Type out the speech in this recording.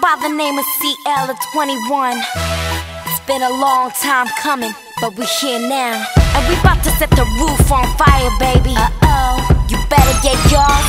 By the name of CL 2NE1. It's been a long time coming, but we're here now. And we about to set the roof on fire, baby. Uh oh. You better get yours,